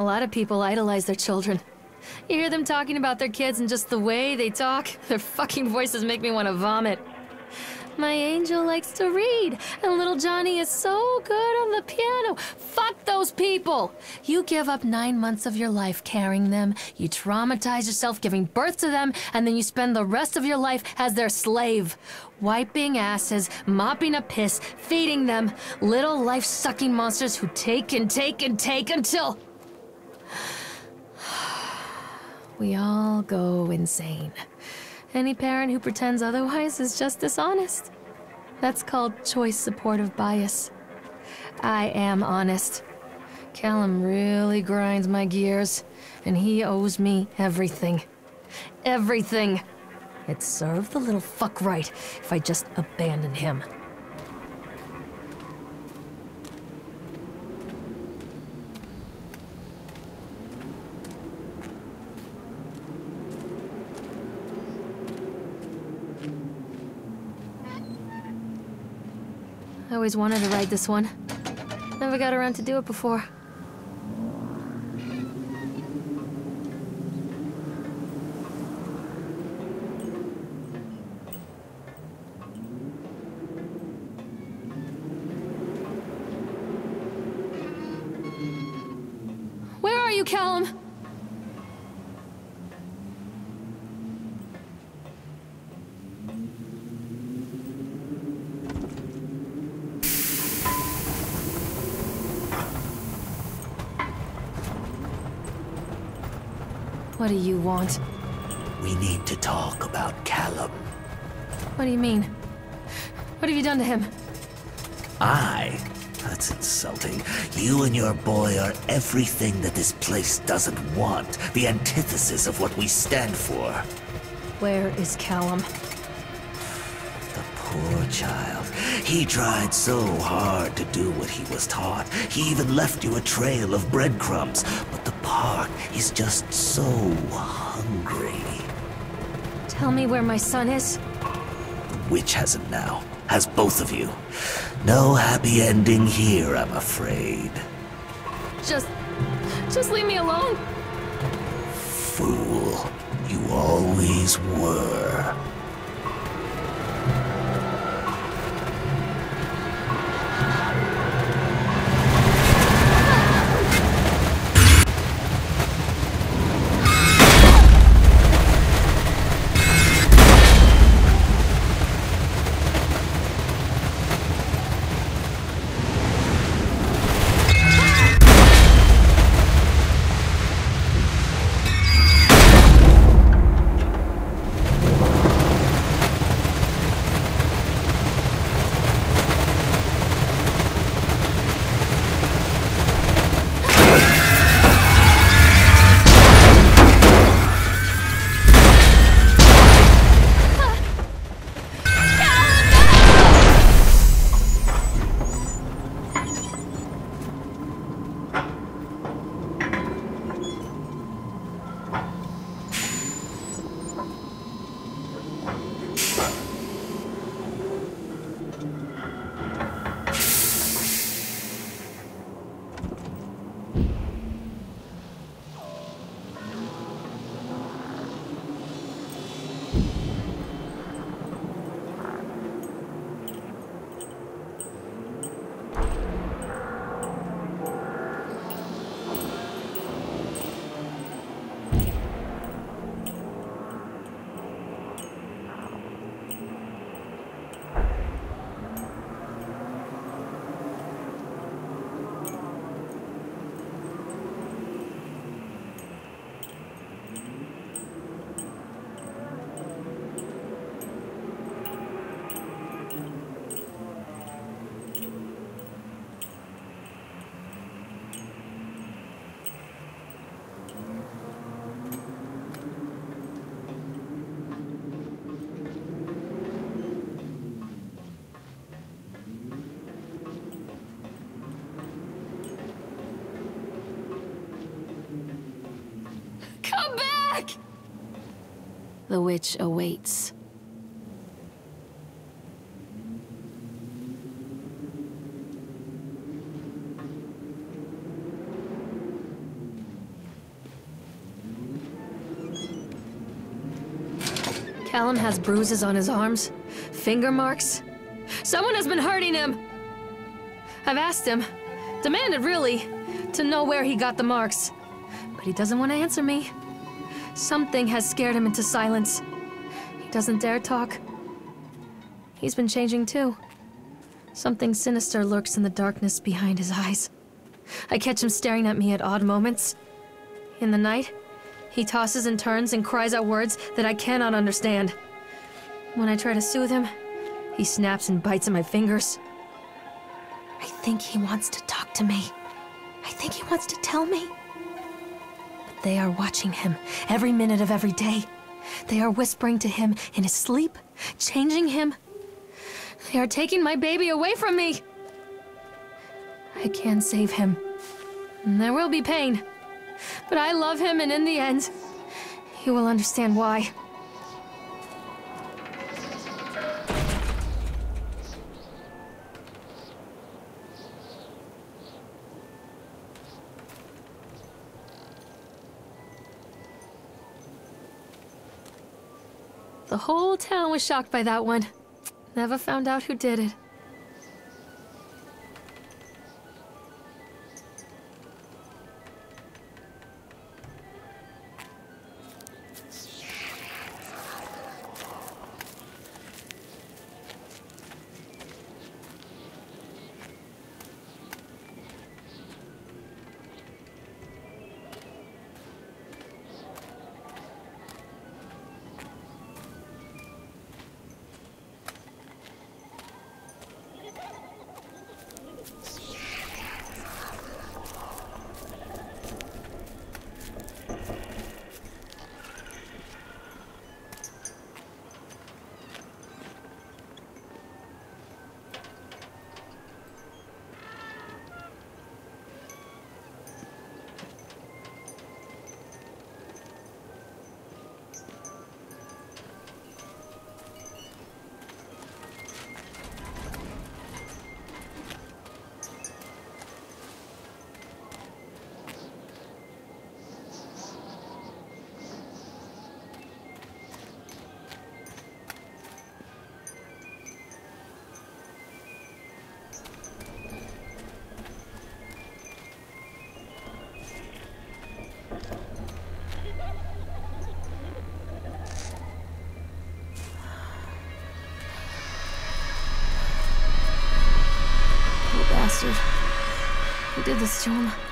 A lot of people idolize their children. You hear them talking about their kids and just the way they talk, their fucking voices make me want to vomit. My angel likes to read, and little Johnny is so good on the piano. Fuck those people! You give up nine months of your life carrying them, you traumatize yourself giving birth to them, and then you spend the rest of your life as their slave. Wiping asses, mopping up piss, feeding them. Little life sucking monsters who take and take and take until. We all go insane. Any parent who pretends otherwise is just dishonest. That's called choice supportive bias. I am honest. Callum really grinds my gears, and he owes me everything. Everything. It served the little fuck right if I just abandoned him. I always wanted to ride this one. Never got around to do it before. What do you want? We need to talk about Callum. What do you mean? What have you done to him? I? That's insulting. You and your boy are everything that this place doesn't want. The antithesis of what we stand for. Where is Callum? The poor child. He tried so hard to do what he was taught. He even left you a trail of breadcrumbs. Park is just so hungry. Tell me where my son is. The witch has him now. Has both of you. No happy ending here, I'm afraid. Just... just leave me alone. Fool. You always were. Come back! The witch awaits. Callum has bruises on his arms, finger marks. Someone has been hurting him! I've asked him, demanded really, to know where he got the marks. But he doesn't want to answer me. Something has scared him into silence. He doesn't dare talk. He's been changing too. Something sinister lurks in the darkness behind his eyes. I catch him staring at me at odd moments. In the night, he tosses and turns and cries out words that I cannot understand. When I try to soothe him, he snaps and bites at my fingers. I think he wants to talk to me. I think he wants to tell me. They are watching him every minute of every day. They are whispering to him in his sleep, changing him. They are taking my baby away from me. I can't save him. There will be pain. But I love him, and in the end, he will understand why. The whole town was shocked by that one. Never found out who did it. Bastard. Who did this to him?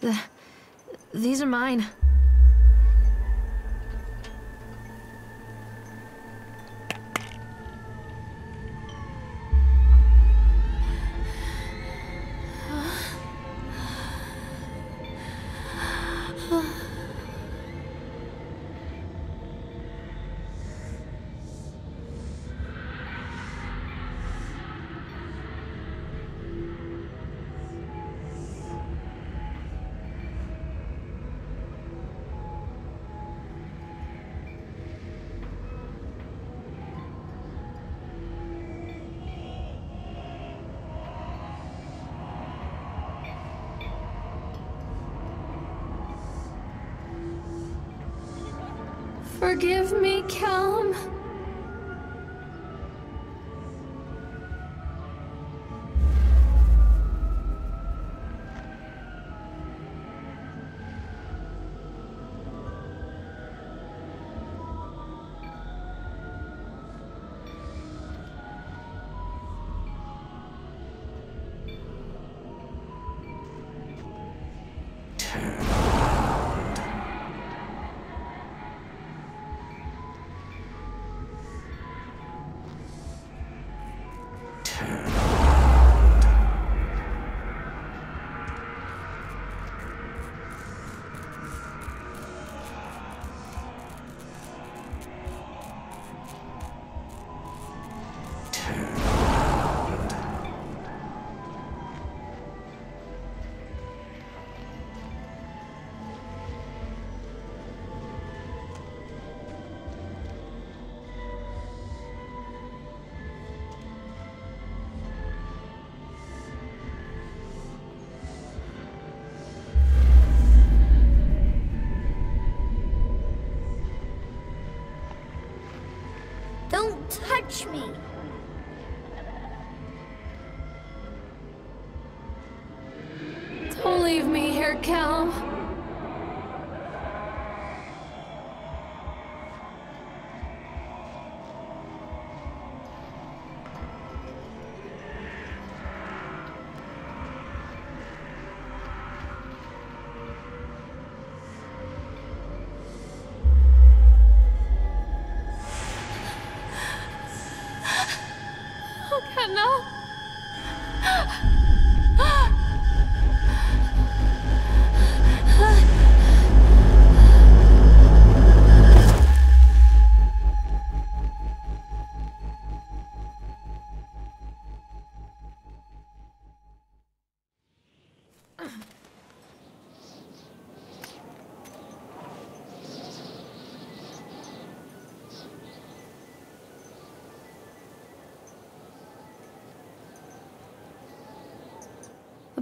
The, these are mine. Forgive me, Callum. me. Don't leave me here, Cal.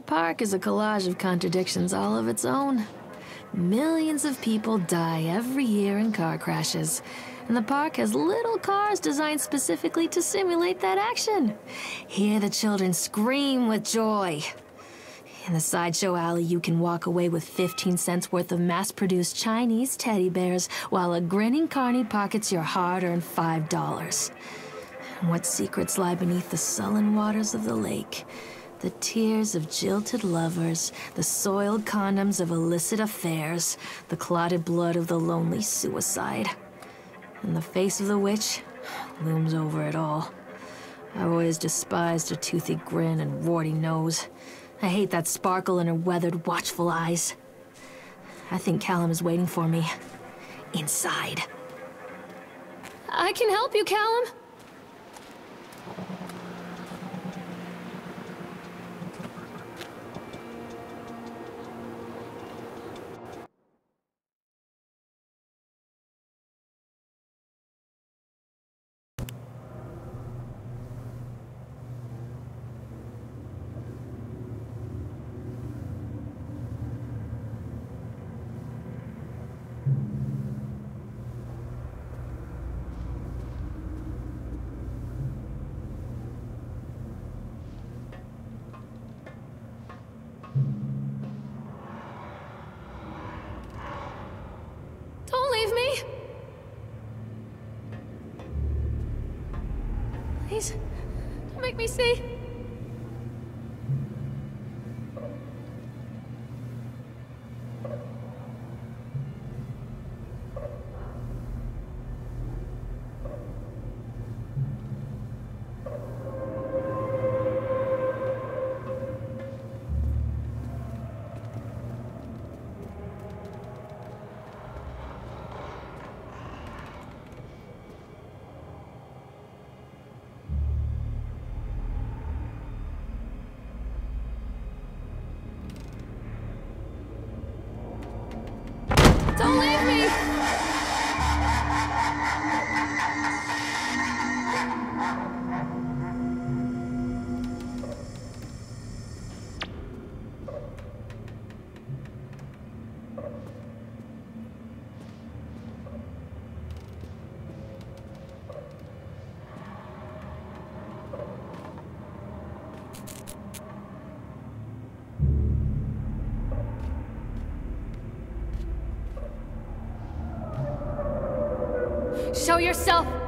Park is a collage of contradictions all of its own. Millions of people die every year in car crashes, and the park has little cars designed specifically to simulate that action. Hear the children scream with joy. In the sideshow alley, you can walk away with 15 cents worth of mass produced Chinese teddy bears while a grinning carny pockets your hard earned $5. And what secrets lie beneath the sullen waters of the lake? The tears of jilted lovers, the soiled condoms of illicit affairs, the clotted blood of the lonely suicide. And the face of the witch looms over it all. I've always despised her toothy grin and warty nose. I hate that sparkle in her weathered, watchful eyes. I think Callum is waiting for me. Inside. I can help you, Callum. Don't leave me! Please, don't make me see. Show yourself!